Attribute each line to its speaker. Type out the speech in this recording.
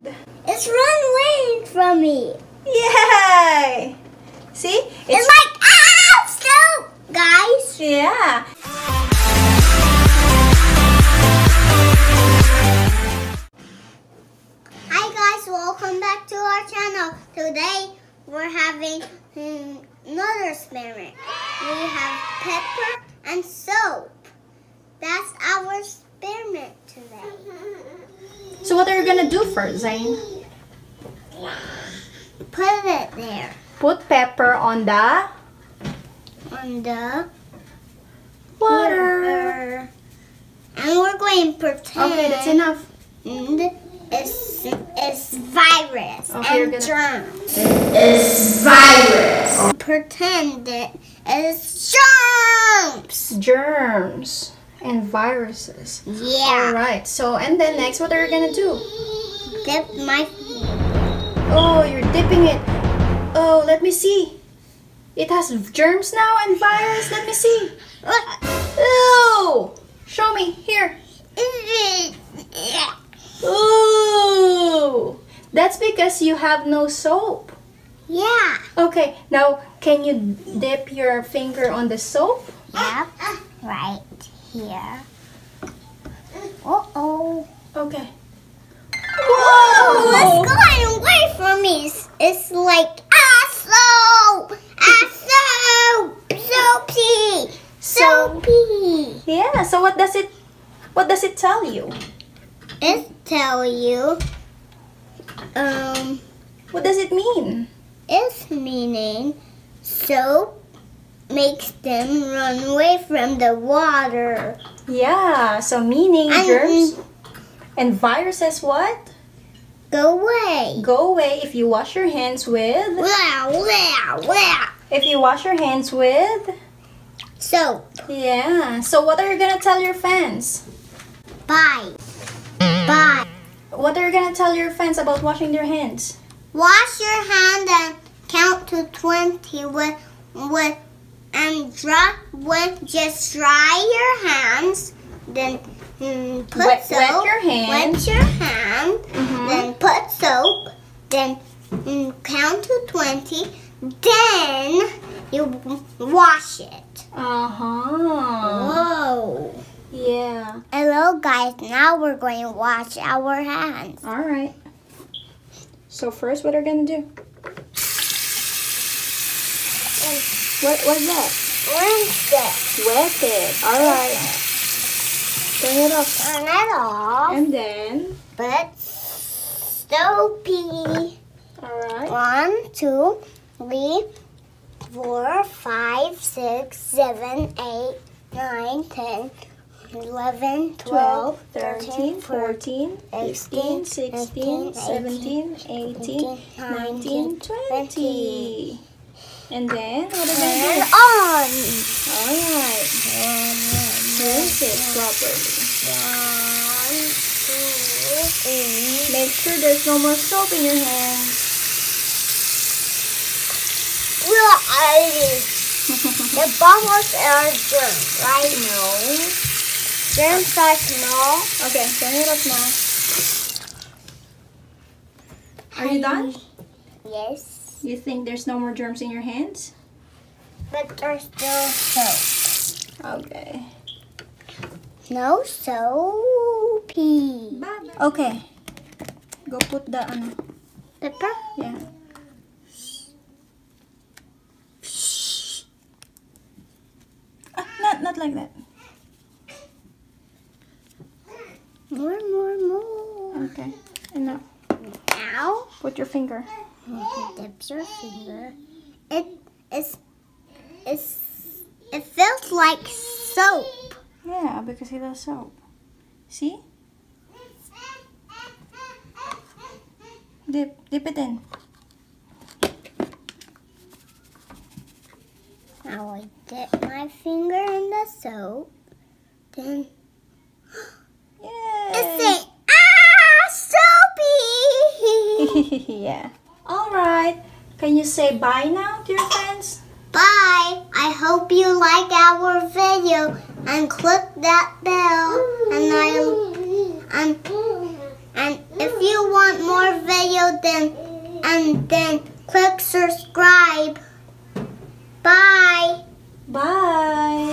Speaker 1: It's run away from me.
Speaker 2: Yay! See?
Speaker 1: It's, like ah stop, guys.
Speaker 2: yeah.
Speaker 1: Hi guys, welcome back to our channel. Today we're having another experiment. We have pepper and soap. That's our experiment today.
Speaker 2: So what are you gonna do first, Zane?
Speaker 1: Put it there
Speaker 2: Put pepper on the
Speaker 1: on the
Speaker 2: water.
Speaker 1: And we're going to pretend
Speaker 2: Okay, that's enough.
Speaker 1: And it's, it's virus
Speaker 2: Okay, you're
Speaker 1: and
Speaker 2: gonna-
Speaker 1: germs. It's virus. Pretend that it's germs.
Speaker 2: Germs and viruses.
Speaker 1: Yeah.
Speaker 2: Alright, so and then next what are you gonna do?
Speaker 1: Dip my
Speaker 2: Oh, you're dipping it. Oh, let me see. It has germs now and virus. Let me see. Ew! Show me. Here. Ooh! That's because you have no soap.
Speaker 1: Yeah.
Speaker 2: Okay, now can you dip your finger on the soap?
Speaker 1: Yep. Right here. Uh oh.
Speaker 2: Okay. Whoa!
Speaker 1: it's going away from me. It's, it's like ah soap, ah soap, soapy, soapy.
Speaker 2: Yeah, so what does it what does it tell you?
Speaker 1: It tell you, um,
Speaker 2: What does it mean?
Speaker 1: it's meaning soap makes them run away from the water.
Speaker 2: Yeah, so meaning
Speaker 1: And-
Speaker 2: germs and viruses what?
Speaker 1: Go away.
Speaker 2: Go away if you wash your hands with
Speaker 1: Wow, wow, wow.
Speaker 2: if you wash your hands with
Speaker 1: Soap.
Speaker 2: yeah. So what are you gonna tell your fans?
Speaker 1: Bye. Bye.
Speaker 2: What are you gonna tell your fans about washing their hands?
Speaker 1: Wash your hand and count to 20 with, with, and dry, with, just dry your hands, then mm, put
Speaker 2: Wet-
Speaker 1: soap.
Speaker 2: wet your hand.
Speaker 1: Wet your hand,
Speaker 2: Mhm.
Speaker 1: then put soap, then mm, count to 20, then you wash it.
Speaker 2: Uh huh.
Speaker 1: Whoa.
Speaker 2: Yeah.
Speaker 1: Hello guys, now we're going to wash our hands.
Speaker 2: All right. So first, what are we gonna do? What what's that? Wet it. All right. Turn it off.
Speaker 1: Turn it off.
Speaker 2: And then.
Speaker 1: But soapy.
Speaker 2: All right.
Speaker 1: One, two, three, four, five, six, seven, eight, nine, ten, eleven,
Speaker 2: 12,
Speaker 1: twelve, thirteen,
Speaker 2: 14, 15, 16, 17, 18, 19, 20. And then, what going to
Speaker 1: on.
Speaker 2: Alright. Rinse it properly.
Speaker 1: One, two, three.
Speaker 2: Make sure there's no more soap in your hands.
Speaker 1: Well, I the bubbles are germs, right?
Speaker 2: No.
Speaker 1: Germs are small.
Speaker 2: Okay, turn it off now. Are you done?
Speaker 1: Yes.
Speaker 2: You think there's no more germs in your hands?
Speaker 1: But there's still soap.
Speaker 2: Okay.
Speaker 1: No soapy.
Speaker 2: Okay. Go put the ano.
Speaker 1: Pepper?
Speaker 2: Yeah. Ah, not not like that.
Speaker 1: More, more, more.
Speaker 2: Okay. Enough.
Speaker 1: Now,
Speaker 2: Put your finger.
Speaker 1: Dip your finger. It is, it's, it feels like soap.
Speaker 2: Yeah, because it has soap. See? Dip, dip it in.
Speaker 1: Now I dip my finger in the soap. Then
Speaker 2: Yay!
Speaker 1: it's saying, ah, soapy.
Speaker 2: yeah. Alright, can you say bye now, dear friends?
Speaker 1: Bye! I hope you like our video and click that bell and I and, and if you want more video then and then click subscribe. Bye! Bye!